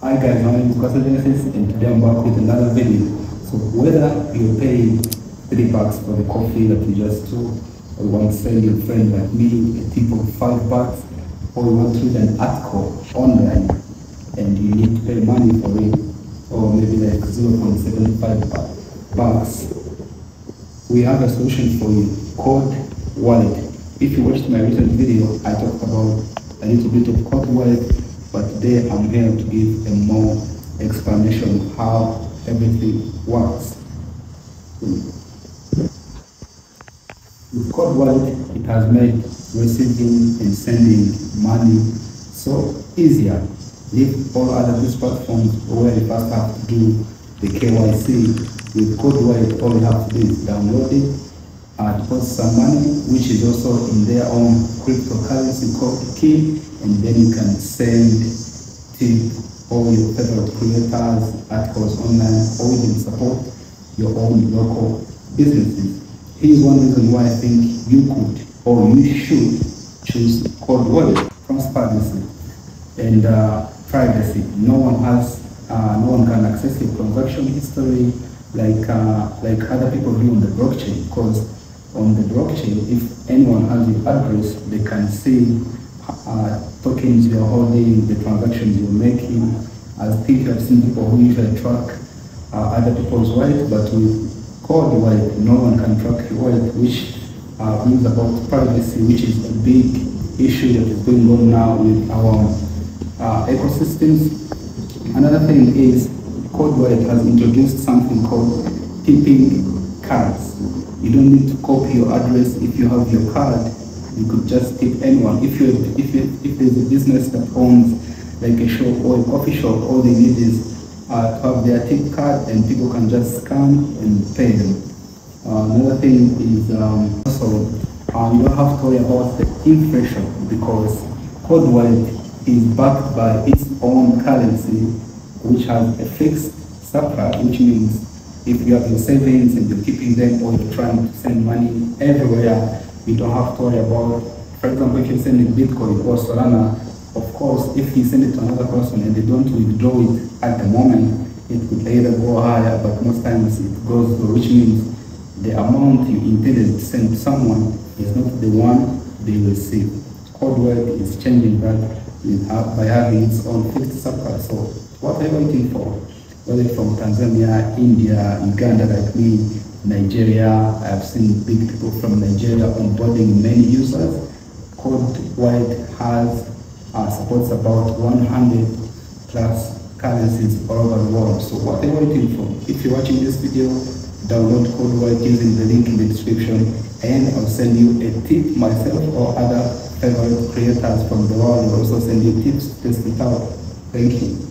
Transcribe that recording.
Hi guys, my name is Kwasa Genesis and today I'm back with another video. So whether you're paying 3 bucks for the coffee that you just took, or you want to send your friend like me a tip of 5 bucks, or you want to read an article online and you need to pay money for it, or maybe like 0.75 bucks, we have a solution for you called Wallet. If you watched my recent video, I talked about a little bit of Code Wallet but today I'm here to give a more explanation of how everything works. With Code Wallet, it has made receiving and sending money so easier. Leave all other these platforms where you first have to do the KYC. With Code Wallet, all you have to do is download it, uh, deposit some money, which is also in their own cryptocurrency called Kin, and then you can send to all your favorite creators, articles online, or even support your own local businesses. Here's one reason why I think you could or you should choose Code Wallet transparency and uh, privacy. No one has, uh, no one can access your transaction history like uh, like other people do on the blockchain because on the blockchain, if anyone has your address, they can see uh, tokens you're holding, the transactions you're making. I think I've seen people who usually track uh, other people's wallet, but with Code Wallet, no one can track your wallet, which uh, brings about privacy, which is a big issue that is going on now with our uh, ecosystems. Another thing is Code Wallet has introduced something called tipping cards. You don't need to copy your address. If you have your card, you could just tip anyone. If you if you, if there's a business that owns like a shop or a coffee shop, all they need is uh, to have their tip card, and people can just scan and pay them. Uh, another thing is um, also uh, you don't have to worry about the inflation because Code Wallet is backed by its own currency, which has a fixed supply, which means if you have your savings and you're keeping them or you're trying to send money everywhere, you don't have to worry about, for example, if you're sending Bitcoin or Solana, of course, if you send it to another person and they don't withdraw it at the moment, it could either go higher, but most times it goes low, which means the amount you intended to send to someone is not the one they receive. Code Wallet is changing that by having its own fixed supply. So what are you waiting for? Whether from Tanzania, India, Uganda like me, Nigeria. I've seen big people from Nigeria onboarding many users. Code Wallet has uh, supports about 100 plus currencies all over the world. So what are you waiting for? If you're watching this video, download Code Wallet using the link in the description and I'll send you a tip myself or other favorite creators from the world will also send you tips to test it out. Thank you.